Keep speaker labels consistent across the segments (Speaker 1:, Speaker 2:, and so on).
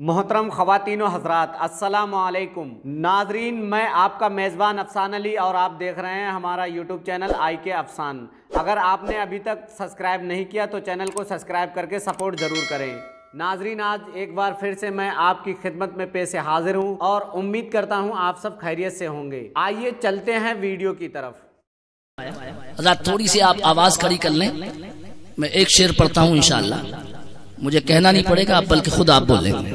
Speaker 1: मोहतरम ख़वातीन हजरात असलकुम नाजरीन, मैं आपका मेज़बान अफसान अली और आप देख रहे हैं हमारा यूट्यूब चैनल आई के अफसान। अगर आपने अभी तक सब्सक्राइब नहीं किया तो चैनल को सब्सक्राइब करके सपोर्ट ज़रूर करें। नाजरीन, आज एक बार फिर से मैं आपकी खिदमत में पेश हाजिर हूँ और उम्मीद करता हूँ आप सब खैरियत से होंगे। आइए चलते हैं वीडियो की तरफ़।
Speaker 2: थोड़ी सी आप आवाज़ खड़ी कर लें। मैं एक शेर पढ़ता हूँ, इंशाल्लाह। मुझे कहना नहीं पड़ेगा आप बल्कि खुद आप बोलेंगे।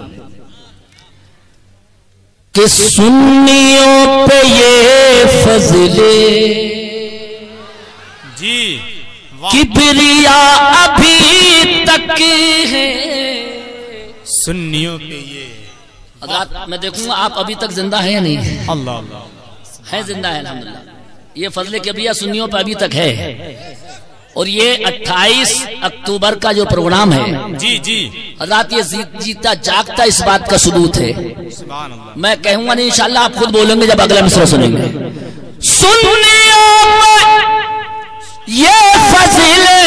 Speaker 2: कि सुन्नियों पे ये फजले
Speaker 3: जी
Speaker 2: किबरिया अभी तक है।
Speaker 3: सुन्नियों पे ये।
Speaker 2: हज़रत मैं देखूँगा आप अभी तक ज़िंदा है या नहीं है।
Speaker 3: अल्लाह अल्लाह।
Speaker 2: है ज़िंदा है अल्हम्दुलिल्लाह। ये फजले कबिया सुन्नियों पे अभी तक है? और ये 28 अक्टूबर का जो प्रोग्राम है।
Speaker 3: जी जी।
Speaker 2: हज़रत ये जी, जीता जागता इस बात का सबूत है। मैं कहूँगा नहीं इंशाल्लाह आप खुद बोलेंगे जब अगला मिसरा सुनेंगे। सुनियो ये फजिले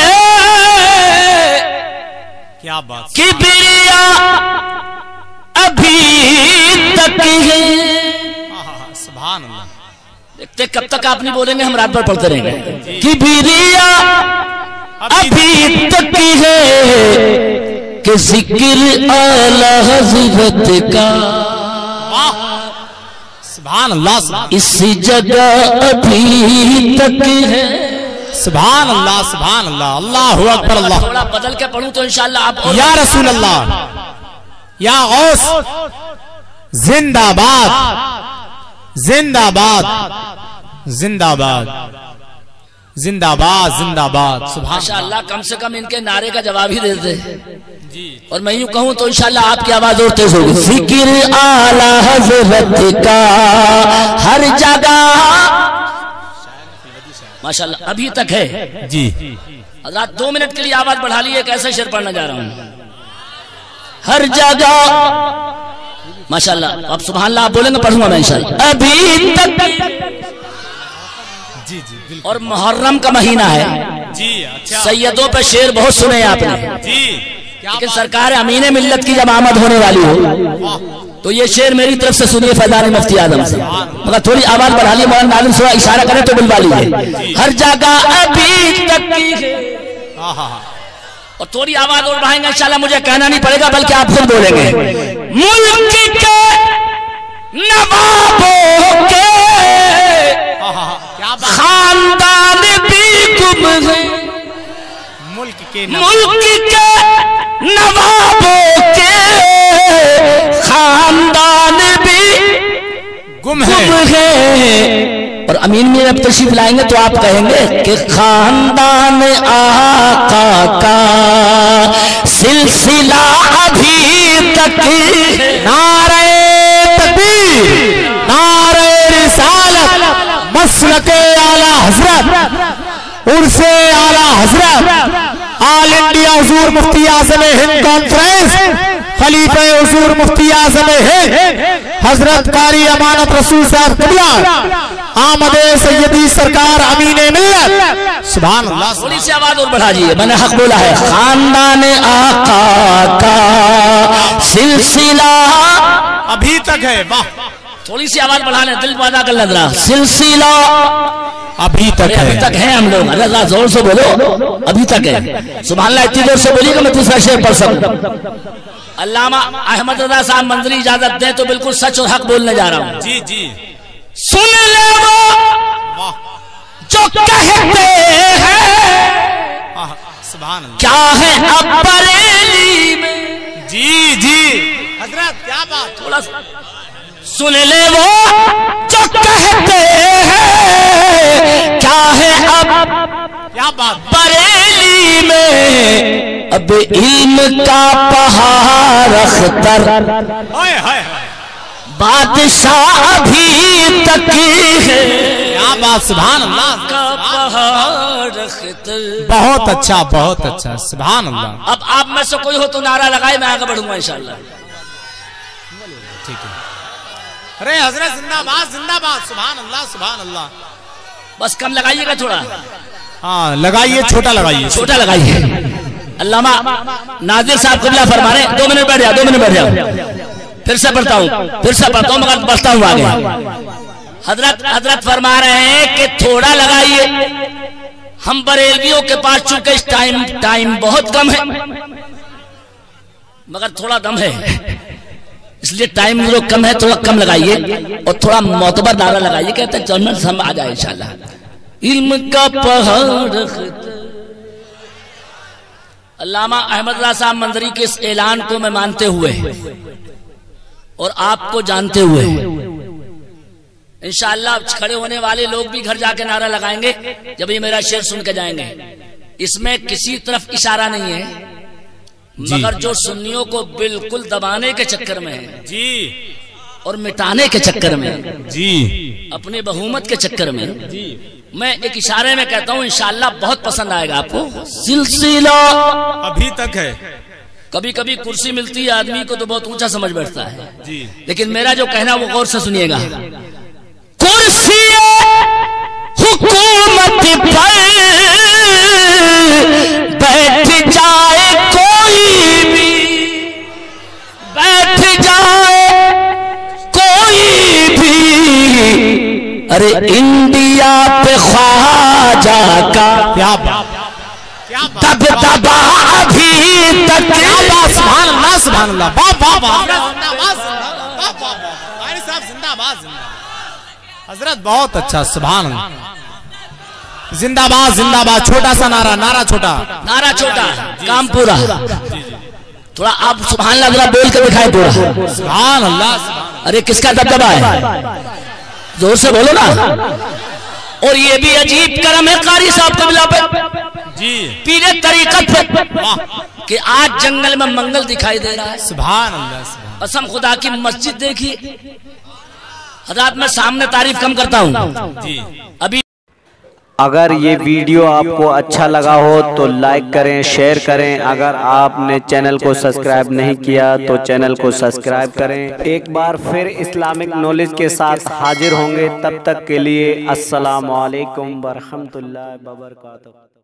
Speaker 3: क्या बात
Speaker 2: किबरिया अभी तक है।
Speaker 3: सुभान अल्लाह
Speaker 2: देखते कब तक आप नहीं बोलेंगे हम रात भर पढ़ते रहेंगे। किबरिया अभी तक है कि ज़िक्र आला हज़रत का।
Speaker 3: वाह। सुभान अल्लाह
Speaker 2: इस जगह अभी तक है।
Speaker 3: सुभान अल्लाह सुभान अल्लाह। अल्लाह। अकबर अल्लाह
Speaker 2: थोड़ा बदल के पढ़ूं तो इंशाल्लाह आप
Speaker 3: या रसूल अल्लाह या गौस जिंदाबाद। जिंदाबाद। जिंदाबाद। जिंदाबाद जिंदाबाद सुभान
Speaker 2: माशाअल्लाह कम से कम इनके नारे का जवाब ही देते दे। और मैं यूँ कहूँ तो इंशाल्लाह आपकी आवाज़ और तेज होगी। ज़िक्र आला हज़रत का हर जगह। माशाल्लाह अभी तक है।
Speaker 3: जी।
Speaker 2: हज़रत दो मिनट के लिए आवाज़ बढ़ा ली एक ऐसा शेर पढ़ना जा रहा हूँ। हर जगह। माशाल्लाह अब सुबह अल्लाह आप बोलेंगे पढ़ूँगा मैं इंशाल्लाह। अभी तक।
Speaker 3: जी जी
Speaker 2: और मुहर्रम का महीना है।
Speaker 3: जी अच्छा।
Speaker 2: सैयदों पे शेर बहुत सुने हैं आपने।
Speaker 3: जी।
Speaker 2: लेकिन सरकार अमीन मिल्लत की जब आमद होने वाली हो तो ये शेर मेरी तरफ़ से सुनिए फैजान मुफ्ती आज़म से। मगर थोड़ी आवाज़ बढ़ा ली मौलाना नाजिम थोड़ा इशारा करें तो बुलवा लीजिए। हर जगह अभी तक की
Speaker 3: हाँ हाँ हाँ।
Speaker 2: और थोड़ी आवाज़ और बढ़ाएँगे इंशाल्लाह मुझे कहना नहीं पड़ेगा बल्कि आप खुद बोलेंगे। मुल्क के
Speaker 3: मुल्क के
Speaker 2: नवाबों के खानदान भी
Speaker 3: गुम है।
Speaker 2: गुम है। और अमीन में अब तशरीफ़ लाएँगे तो आप कहेंगे कि खानदान आका का सिलसिला अभी तक
Speaker 3: नारे तकबीर नारे रिसालत मसलक आला हज़रत उर्से आला हज़रत। ऑल इंडिया हजूर मुफ्ती आज़म हिंद कॉन्फ्रेंस खलीफे हजूर मुफ्ती आज़म हिंद हज़रत कारी अमानत रसूल साहब किबला आमद सैयदी सरकार अमीन सुभान अल्लाह
Speaker 2: थोड़ी सी आवाज़ और बढ़ा दीजिए। मैंने हक बोला है। खानदान आका का सिलसिला
Speaker 3: अभी तक है वाह।
Speaker 2: थोड़ी सी आवाज़ बढ़ा लें दिल पैदा कर लग रहा सिलसिला
Speaker 3: अभी तक
Speaker 2: अरे अभी
Speaker 3: है।
Speaker 2: तक है हम लोग। अरे अल्लाह ज़ोर से बोलो। अभी तक है। सुबह अल्लाह इतनी ज़ोर से बोलिए कि मैं दूसरा शेर पढ़ सकूँ। अल्लामा अहमद रजा साहब मंजरी इजाज़त दें तो बिल्कुल सच और हक बोलने जा रहा हूँ।
Speaker 3: जी जी।
Speaker 2: सुन ले वो जो कहते हैं।
Speaker 3: हाँ, सुभान अल्लाह
Speaker 2: क्या है अब बरेली में
Speaker 3: जी जी। हज़रत क्या बात।
Speaker 2: थोड़ा सा सुन ले वो जो कहते क्या
Speaker 3: बात
Speaker 2: बरेली में अब इल्म का पहाड़ अख्तर। बादशाह अभी तक है
Speaker 3: क्या बात सुभान अल्लाह
Speaker 2: का पहाड़ अख्तर।
Speaker 3: बहुत अच्छा बहुत अच्छा सुभान अल्लाह
Speaker 2: अब आप में से कोई हो तो नारा लगाए मैं आगे बढ़ूँगा इंशाल्लाह।
Speaker 3: ठीक है। अरे हज़रत जिंदाबाद जिंदाबाद सुभान अल्लाह सुभान अल्लाह
Speaker 2: बस कम लगाइएगा थोड़ा।
Speaker 3: हाँ लगाइए छोटा लगाइए।
Speaker 2: छोटा लगाइए। अल्लामा नाजिर साहब कबला फरमा रहे दो मिनट बैठ जाओ दो मिनट बैठ जाओ। फिर से पढ़ता हूँ फिर से पढ़ता हूँ मगर बढ़ता हूँ आगे। हज़रत हज़रत फरमा रहे हैं कि थोड़ा लगाइए। हम बरेलवियों के पास चूँकि इस टाइम टाइम बहुत कम है मगर थोड़ा दम है। इसलिए टाइम जो कम है थोड़ा कम लगाइए और थोड़ा मोतबर नारा लगाइए कहते हैं जन्नत हम आ जाए इंशाल्लाह। इल्म का पहाड़ अल्लामा अहमद साहब मंदरी के इस ऐलान को मैं मानते हुए और आपको जानते हुए इंशाल्लाह खड़े होने वाले लोग भी घर जाके नारा लगाएँगे जब ये मेरा शेर सुन के जाएँगे। इसमें किसी तरफ़ इशारा नहीं है मगर जो सुन्नियों को बिल्कुल दबाने के चक्कर में है
Speaker 3: जी।
Speaker 2: और मिटाने के चक्कर में
Speaker 3: जी।
Speaker 2: अपने बहुमत के चक्कर में मैं एक इशारे में कहता हूँ इंशाला बहुत पसंद आएगा आपको। सिलसिला
Speaker 3: अभी तक है।
Speaker 2: कभी कभी कुर्सी मिलती है आदमी को तो बहुत ऊँचा समझ बैठता है।
Speaker 3: जी।
Speaker 2: लेकिन मेरा जो कहना वो गौर से सुनिएगा। कुर्सी हुकूमत पर अरे इंडिया पे ख्वाजा का
Speaker 3: क्या बात। क्या
Speaker 2: तब दबा अभी तक।
Speaker 3: सुभान अल्लाह सुभान अल्लाह वाह वाह वाह। जिंदाबाद जिंदाबाद वाह वाह वाह कारी साहब जिंदाबाद जिंदाबाद। हज़रत बहुत अच्छा सुभान अल्लाह जिंदाबाद जिंदाबाद। छोटा सा नारा नारा छोटा।
Speaker 2: नारा छोटा काम पूरा। थोड़ा आप सुबहान अल्लाह जरा बोल के दिखाए थोड़ा
Speaker 3: सुभान अल्लाह
Speaker 2: अरे किसका दबदबा है? ज़ोर से बोलो ना। और ये भी अजीब कर्म है कारी साहब के पे।
Speaker 3: जी।
Speaker 2: पीरे तरीकत पे कि आज जंगल में मंगल दिखाई दे रहा है।
Speaker 3: सुभान अल्लाह
Speaker 2: कसम खुदा की मस्जिद देखी। हजरात मैं सामने तारीफ़ कम करता हूँ। अभी
Speaker 1: अगर ये वीडियो आपको अच्छा लगा हो तो लाइक करें शेयर करें। अगर आपने चैनल को सब्सक्राइब नहीं किया तो चैनल को सब्सक्राइब करें। एक बार फिर इस्लामिक नॉलेज के साथ हाजिर होंगे तब तक के लिए असलकम वरहमल वबरकातुहू